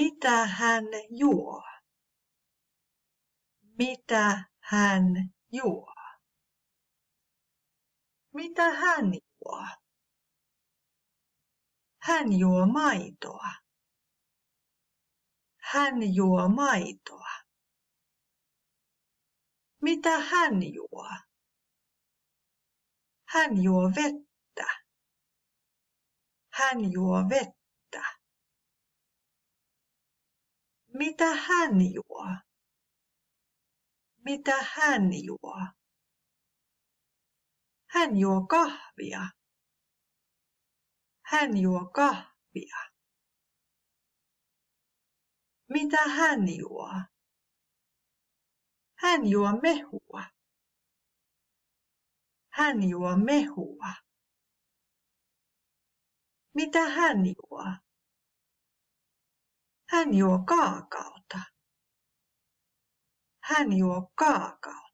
Mitä hän juo? Mitä hän juo? Mitä hän juo? Hän juo maitoa. Hän juo maitoa. Mitä hän juo? Hän juo vettä. Hän juo vettä. Mitä hän juo? Mitä hän juo? Hän juo kahvia. Hän juo kahvia. Mitä hän juo? Hän juo mehua. Hän juo mehua. Mitä hän juo? Hän juo kaakaota. Hän juo kaakaota.